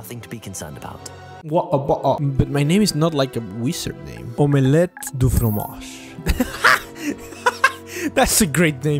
Nothing to be concerned about. What about? Uh, but my name is not like a wizard name. Omelette du fromage. That's a great name.